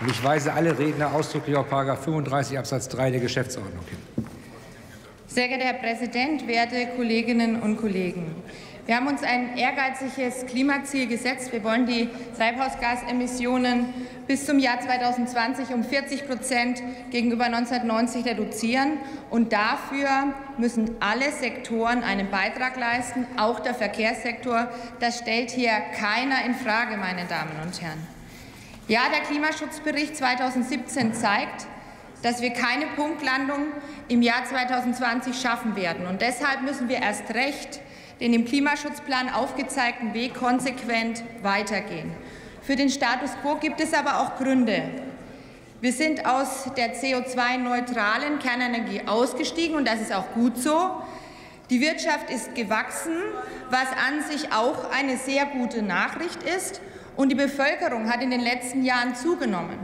Und ich weise alle Redner ausdrücklich auf § 35 Absatz 3 der Geschäftsordnung hin. Sehr geehrter Herr Präsident, werte Kolleginnen und Kollegen! Wir haben uns ein ehrgeiziges Klimaziel gesetzt. Wir wollen die Treibhausgasemissionen bis zum Jahr 2020 um 40 Prozent gegenüber 1990 reduzieren. Und dafür müssen alle Sektoren einen Beitrag leisten, auch der Verkehrssektor. Das stellt hier keiner in Frage, meine Damen und Herren. Ja, der Klimaschutzbericht 2017 zeigt, dass wir keine Punktlandung im Jahr 2020 schaffen werden. Und deshalb müssen wir erst recht den im Klimaschutzplan aufgezeigten Weg konsequent weitergehen. Für den Status quo gibt es aber auch Gründe. Wir sind aus der CO2-neutralen Kernenergie ausgestiegen, und das ist auch gut so. Die Wirtschaft ist gewachsen, was an sich auch eine sehr gute Nachricht ist, und die Bevölkerung hat in den letzten Jahren zugenommen.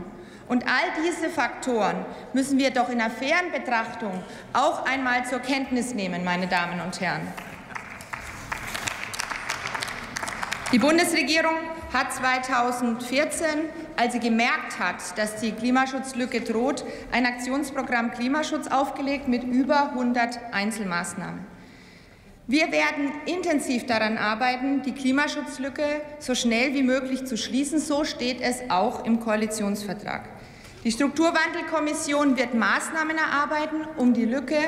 Und all diese Faktoren müssen wir doch in einer fairen Betrachtung auch einmal zur Kenntnis nehmen, meine Damen und Herren. Die Bundesregierung hat 2014, als sie gemerkt hat, dass die Klimaschutzlücke droht, ein Aktionsprogramm Klimaschutz aufgelegt mit über 100 Einzelmaßnahmen. Wir werden intensiv daran arbeiten, die Klimaschutzlücke so schnell wie möglich zu schließen. So steht es auch im Koalitionsvertrag. Die Strukturwandelkommission wird Maßnahmen erarbeiten, um die Lücke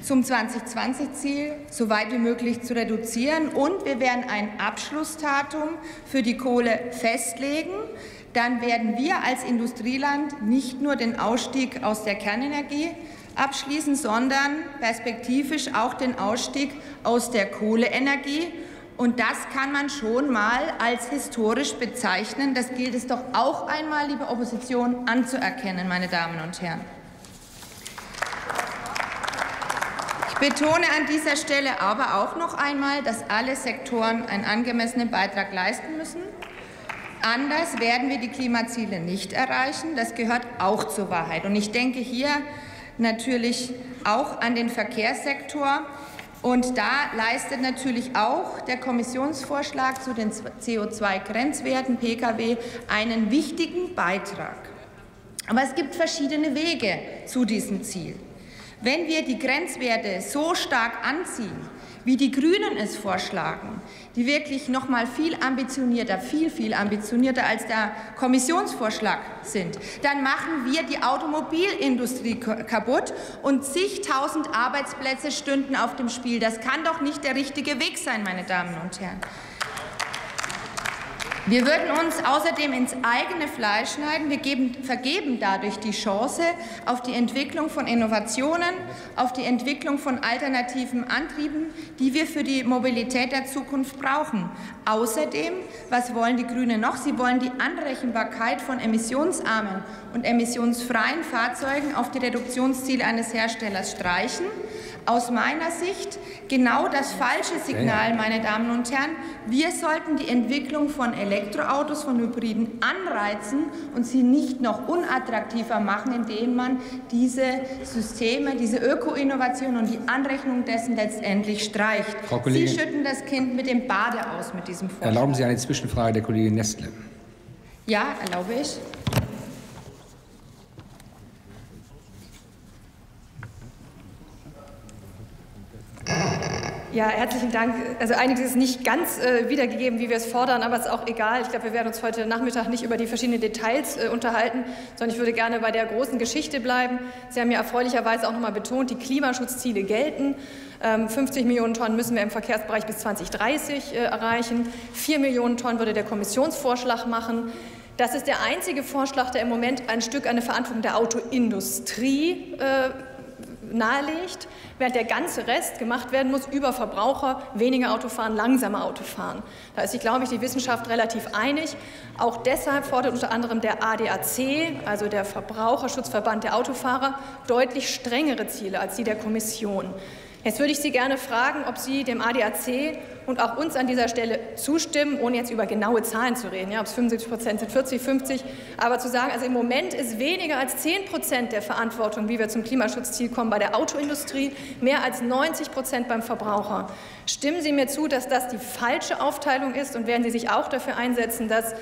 zum 2020-Ziel so weit wie möglich zu reduzieren. Und wir werden ein Abschlussdatum für die Kohle festlegen. Dann werden wir als Industrieland nicht nur den Ausstieg aus der Kernenergie abschließen, sondern perspektivisch auch den Ausstieg aus der Kohleenergie. Und das kann man schon mal als historisch bezeichnen. Das gilt es doch auch einmal, liebe Opposition, anzuerkennen, meine Damen und Herren. betone an dieser Stelle aber auch noch einmal, dass alle Sektoren einen angemessenen Beitrag leisten müssen. Anders werden wir die Klimaziele nicht erreichen. Das gehört auch zur Wahrheit. Und ich denke hier natürlich auch an den Verkehrssektor. Und da leistet natürlich auch der Kommissionsvorschlag zu den CO2-Grenzwerten Pkw einen wichtigen Beitrag. Aber es gibt verschiedene Wege zu diesem Ziel. Wenn wir die Grenzwerte so stark anziehen, wie die Grünen es vorschlagen, die wirklich noch mal viel ambitionierter, viel, viel ambitionierter als der Kommissionsvorschlag sind, dann machen wir die Automobilindustrie kaputt und zigtausend Arbeitsplätze stünden auf dem Spiel. Das kann doch nicht der richtige Weg sein, meine Damen und Herren. Wir würden uns außerdem ins eigene Fleisch schneiden. Wir geben, vergeben dadurch die Chance auf die Entwicklung von Innovationen, auf die Entwicklung von alternativen Antrieben, die wir für die Mobilität der Zukunft brauchen. Außerdem, was wollen die Grünen noch? Sie wollen die Anrechenbarkeit von emissionsarmen und emissionsfreien Fahrzeugen auf die Reduktionsziele eines Herstellers streichen aus meiner Sicht genau das falsche Signal, meine Damen und Herren. Wir sollten die Entwicklung von Elektroautos, von Hybriden anreizen und sie nicht noch unattraktiver machen, indem man diese Systeme, diese Öko-Innovation und die Anrechnung dessen letztendlich streicht. sie schütten das Kind mit dem Bade aus mit diesem Vorschlag. Erlauben Sie eine Zwischenfrage der Kollegin Nestle. Ja, erlaube ich. Ja, herzlichen Dank. Also einiges ist nicht ganz äh, wiedergegeben, wie wir es fordern, aber es ist auch egal. Ich glaube, wir werden uns heute Nachmittag nicht über die verschiedenen Details äh, unterhalten, sondern ich würde gerne bei der großen Geschichte bleiben. Sie haben ja erfreulicherweise auch noch mal betont, die Klimaschutzziele gelten. Ähm, 50 Millionen Tonnen müssen wir im Verkehrsbereich bis 2030 äh, erreichen. 4 Millionen Tonnen würde der Kommissionsvorschlag machen. Das ist der einzige Vorschlag, der im Moment ein Stück eine Verantwortung der Autoindustrie äh, nahelegt, während der ganze Rest gemacht werden muss über Verbraucher, weniger Autofahren, langsamer Autofahren. Da ist sich, glaube ich, die Wissenschaft relativ einig. Auch deshalb fordert unter anderem der ADAC, also der Verbraucherschutzverband der Autofahrer, deutlich strengere Ziele als die der Kommission. Jetzt würde ich Sie gerne fragen, ob Sie dem ADAC und auch uns an dieser Stelle zustimmen, ohne jetzt über genaue Zahlen zu reden, ja, ob es 75 Prozent sind, 40, 50, aber zu sagen, also im Moment ist weniger als 10 Prozent der Verantwortung, wie wir zum Klimaschutzziel kommen, bei der Autoindustrie, mehr als 90 Prozent beim Verbraucher. Stimmen Sie mir zu, dass das die falsche Aufteilung ist und werden Sie sich auch dafür einsetzen, dass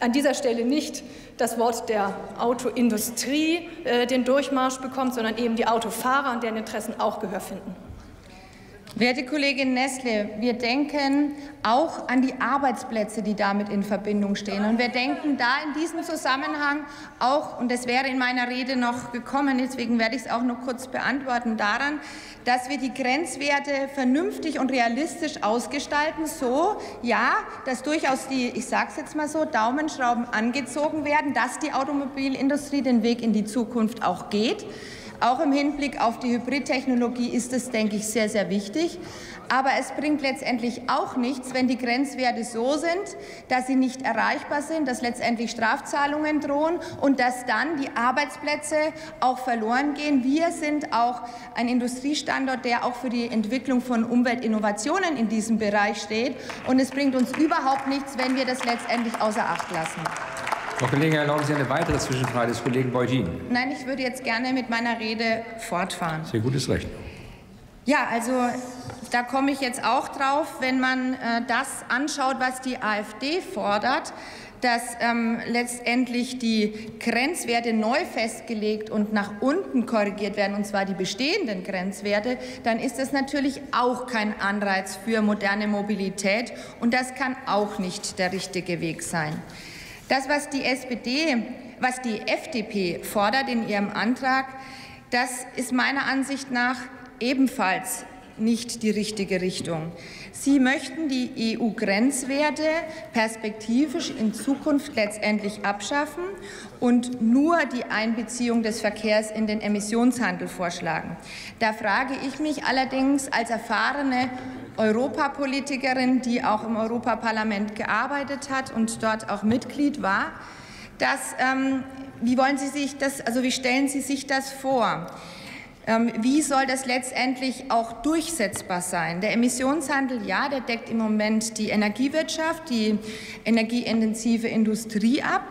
an dieser Stelle nicht das Wort der Autoindustrie äh, den Durchmarsch bekommt, sondern eben die Autofahrer und deren Interessen auch Gehör finden. Werte Kollegin Nestle, wir denken auch an die Arbeitsplätze, die damit in Verbindung stehen. Und wir denken da in diesem Zusammenhang auch, und das wäre in meiner Rede noch gekommen, deswegen werde ich es auch noch kurz beantworten, daran, dass wir die Grenzwerte vernünftig und realistisch ausgestalten, so, ja, dass durchaus die, ich sage es jetzt mal so, Daumenschrauben angezogen werden, dass die Automobilindustrie den Weg in die Zukunft auch geht. Auch im Hinblick auf die Hybridtechnologie ist es, denke ich, sehr, sehr wichtig. Aber es bringt letztendlich auch nichts, wenn die Grenzwerte so sind, dass sie nicht erreichbar sind, dass letztendlich Strafzahlungen drohen und dass dann die Arbeitsplätze auch verloren gehen. Wir sind auch ein Industriestandort, der auch für die Entwicklung von Umweltinnovationen in diesem Bereich steht. Und es bringt uns überhaupt nichts, wenn wir das letztendlich außer Acht lassen. Frau Kollegin, erlauben Sie eine weitere Zwischenfrage des Kollegen Beutin. Nein, ich würde jetzt gerne mit meiner Rede fortfahren. Sehr gutes Recht. Ja, also da komme ich jetzt auch drauf, wenn man äh, das anschaut, was die AfD fordert, dass ähm, letztendlich die Grenzwerte neu festgelegt und nach unten korrigiert werden, und zwar die bestehenden Grenzwerte, dann ist das natürlich auch kein Anreiz für moderne Mobilität, und das kann auch nicht der richtige Weg sein. Das, was die SPD, was die FDP fordert in ihrem Antrag, das ist meiner Ansicht nach ebenfalls nicht die richtige Richtung. Sie möchten die EU-Grenzwerte perspektivisch in Zukunft letztendlich abschaffen und nur die Einbeziehung des Verkehrs in den Emissionshandel vorschlagen. Da frage ich mich allerdings als erfahrene Europapolitikerin, die auch im Europaparlament gearbeitet hat und dort auch Mitglied war, dass, ähm, wie wollen Sie sich das, also wie stellen Sie sich das vor? Ähm, wie soll das letztendlich auch durchsetzbar sein? Der Emissionshandel, ja, der deckt im Moment die Energiewirtschaft, die energieintensive Industrie ab.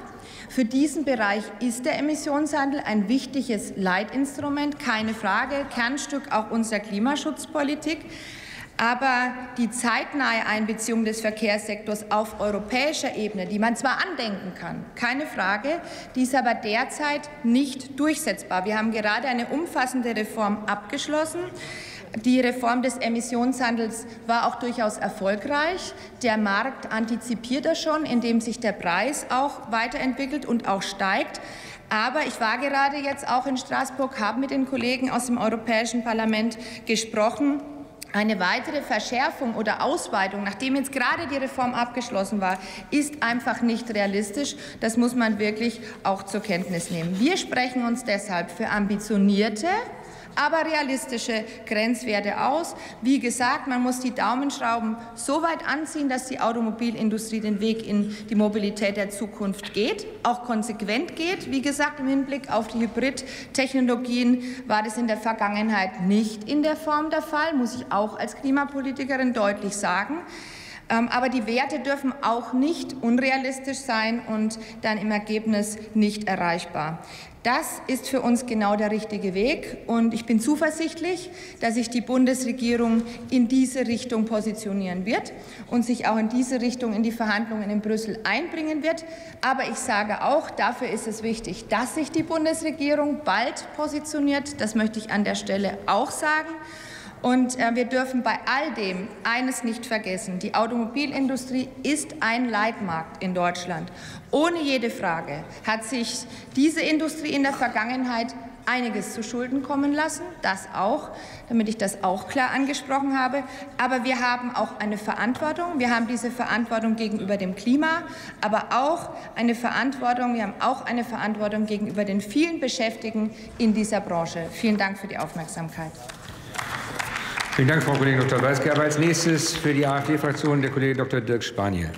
Für diesen Bereich ist der Emissionshandel ein wichtiges Leitinstrument, keine Frage, Kernstück auch unserer Klimaschutzpolitik. Aber die zeitnahe Einbeziehung des Verkehrssektors auf europäischer Ebene, die man zwar andenken kann, keine Frage, die ist aber derzeit nicht durchsetzbar. Wir haben gerade eine umfassende Reform abgeschlossen. Die Reform des Emissionshandels war auch durchaus erfolgreich. Der Markt antizipiert das schon, indem sich der Preis auch weiterentwickelt und auch steigt. Aber ich war gerade jetzt auch in Straßburg, habe mit den Kollegen aus dem Europäischen Parlament gesprochen eine weitere Verschärfung oder Ausweitung, nachdem jetzt gerade die Reform abgeschlossen war, ist einfach nicht realistisch. Das muss man wirklich auch zur Kenntnis nehmen. Wir sprechen uns deshalb für ambitionierte aber realistische Grenzwerte aus. Wie gesagt, man muss die Daumenschrauben so weit anziehen, dass die Automobilindustrie den Weg in die Mobilität der Zukunft geht, auch konsequent geht. Wie gesagt, im Hinblick auf die Hybridtechnologien war das in der Vergangenheit nicht in der Form der Fall, muss ich auch als Klimapolitikerin deutlich sagen. Ähm, aber die Werte dürfen auch nicht unrealistisch sein und dann im Ergebnis nicht erreichbar. Das ist für uns genau der richtige Weg. Und ich bin zuversichtlich, dass sich die Bundesregierung in diese Richtung positionieren wird und sich auch in diese Richtung in die Verhandlungen in Brüssel einbringen wird. Aber ich sage auch, dafür ist es wichtig, dass sich die Bundesregierung bald positioniert. Das möchte ich an der Stelle auch sagen. Und äh, wir dürfen bei all dem eines nicht vergessen. Die Automobilindustrie ist ein Leitmarkt in Deutschland. Ohne jede Frage hat sich diese Industrie in der Vergangenheit einiges zu Schulden kommen lassen, das auch, damit ich das auch klar angesprochen habe. Aber wir haben auch eine Verantwortung. Wir haben diese Verantwortung gegenüber dem Klima, aber auch eine Verantwortung, wir haben auch eine Verantwortung gegenüber den vielen Beschäftigten in dieser Branche. Vielen Dank für die Aufmerksamkeit. Vielen Dank, Frau Kollegin Dr. Weisgerber. Als nächstes für die AfD-Fraktion der Kollege Dr. Dirk Spanier.